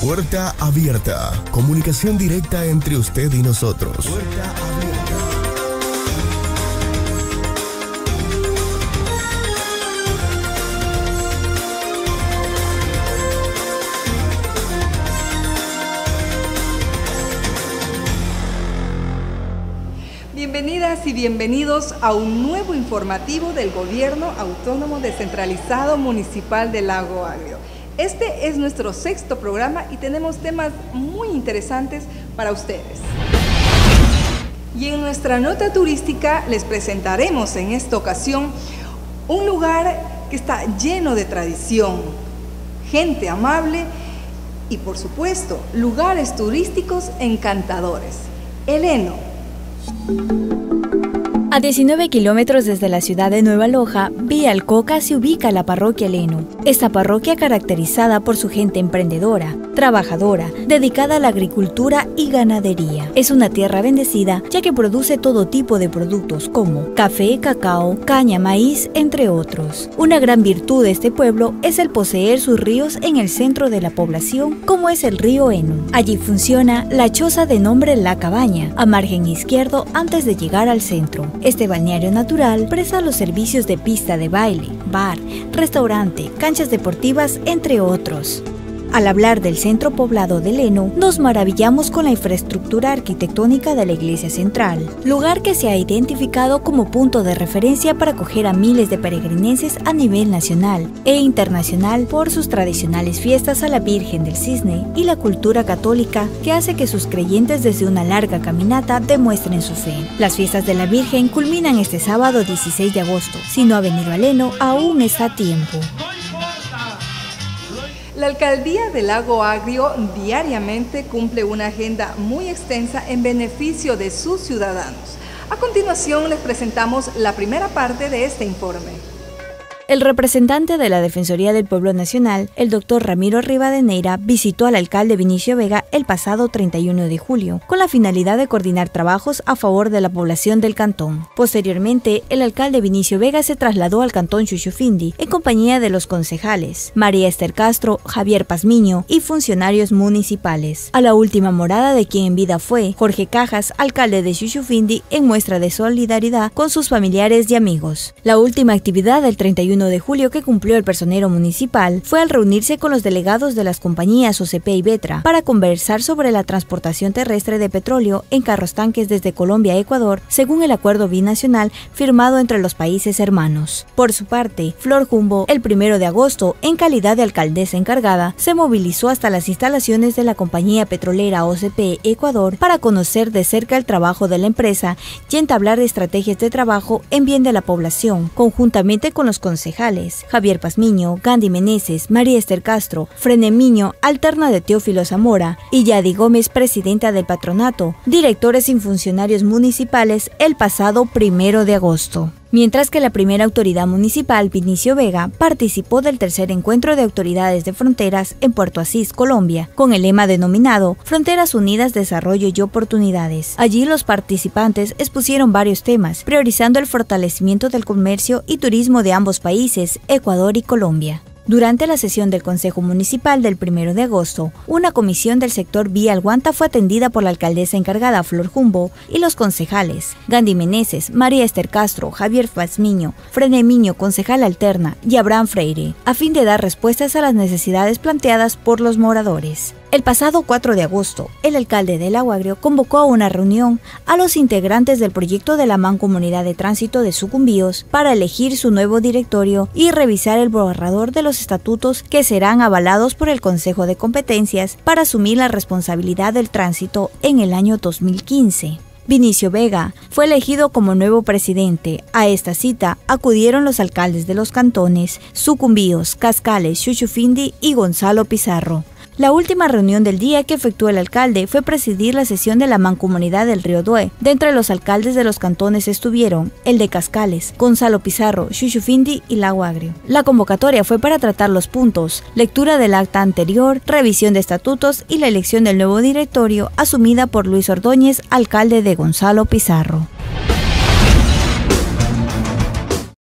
Puerta abierta. Comunicación directa entre usted y nosotros. Puerta abierta. Bienvenidas y bienvenidos a un nuevo informativo del Gobierno Autónomo Descentralizado Municipal del Lago Agrio. Este es nuestro sexto programa y tenemos temas muy interesantes para ustedes. Y en nuestra nota turística les presentaremos en esta ocasión un lugar que está lleno de tradición, gente amable y por supuesto lugares turísticos encantadores. Eleno. A 19 kilómetros desde la ciudad de Nueva Loja, vía Alcoca se ubica la parroquia Leno. Esta parroquia caracterizada por su gente emprendedora, trabajadora, dedicada a la agricultura y ganadería. Es una tierra bendecida ya que produce todo tipo de productos como café, cacao, caña, maíz, entre otros. Una gran virtud de este pueblo es el poseer sus ríos en el centro de la población, como es el río Eno. Allí funciona la choza de nombre La Cabaña, a margen izquierdo antes de llegar al centro. Este balneario natural presta los servicios de pista de baile, bar, restaurante, canchas deportivas, entre otros. Al hablar del centro poblado de Leno, nos maravillamos con la infraestructura arquitectónica de la iglesia central, lugar que se ha identificado como punto de referencia para acoger a miles de peregrinenses a nivel nacional e internacional por sus tradicionales fiestas a la Virgen del Cisne y la cultura católica que hace que sus creyentes desde una larga caminata demuestren su fe. Las fiestas de la Virgen culminan este sábado 16 de agosto. Si no ha venido a Leno, aún está a tiempo. La alcaldía del Lago Agrio diariamente cumple una agenda muy extensa en beneficio de sus ciudadanos. A continuación les presentamos la primera parte de este informe. El representante de la Defensoría del Pueblo Nacional, el doctor Ramiro Rivadeneira, visitó al alcalde Vinicio Vega el pasado 31 de julio, con la finalidad de coordinar trabajos a favor de la población del cantón. Posteriormente, el alcalde Vinicio Vega se trasladó al cantón Chuchufindi en compañía de los concejales, María Esther Castro, Javier Pazmiño y funcionarios municipales. A la última morada de quien en vida fue Jorge Cajas, alcalde de Chuchufindi, en muestra de solidaridad con sus familiares y amigos. La última actividad del 31 de julio que cumplió el personero municipal fue al reunirse con los delegados de las compañías OCP y Betra para conversar sobre la transportación terrestre de petróleo en carros tanques desde Colombia a Ecuador, según el acuerdo binacional firmado entre los países hermanos. Por su parte, Flor Jumbo, el primero de agosto, en calidad de alcaldesa encargada, se movilizó hasta las instalaciones de la compañía petrolera OCP Ecuador para conocer de cerca el trabajo de la empresa y entablar estrategias de trabajo en bien de la población, conjuntamente con los consejos Javier Pazmiño, Gandhi Meneses, María Esther Castro, Miño, alterna de Teófilo Zamora, y Yadi Gómez, presidenta del patronato, directores y funcionarios municipales el pasado primero de agosto mientras que la primera autoridad municipal, Vinicio Vega, participó del tercer encuentro de autoridades de fronteras en Puerto Asís, Colombia, con el lema denominado Fronteras Unidas, Desarrollo y Oportunidades. Allí los participantes expusieron varios temas, priorizando el fortalecimiento del comercio y turismo de ambos países, Ecuador y Colombia. Durante la sesión del Consejo Municipal del 1 de agosto, una comisión del sector Vía Alguanta fue atendida por la alcaldesa encargada Flor Jumbo y los concejales Gandhi Meneses, María Esther Castro, Javier Fazmiño, Frene Miño, concejal alterna, y Abraham Freire, a fin de dar respuestas a las necesidades planteadas por los moradores. El pasado 4 de agosto, el alcalde de Aguagrio convocó a una reunión a los integrantes del proyecto de la Mancomunidad de Tránsito de Sucumbíos para elegir su nuevo directorio y revisar el borrador de los estatutos que serán avalados por el Consejo de Competencias para asumir la responsabilidad del tránsito en el año 2015. Vinicio Vega fue elegido como nuevo presidente. A esta cita acudieron los alcaldes de los cantones Sucumbíos, Cascales, Chuchufindi y Gonzalo Pizarro. La última reunión del día que efectuó el alcalde fue presidir la sesión de la mancomunidad del Río Due. De entre los alcaldes de los cantones estuvieron el de Cascales, Gonzalo Pizarro, Chuchufindi y Lago Agrio. La convocatoria fue para tratar los puntos, lectura del acta anterior, revisión de estatutos y la elección del nuevo directorio asumida por Luis Ordóñez, alcalde de Gonzalo Pizarro.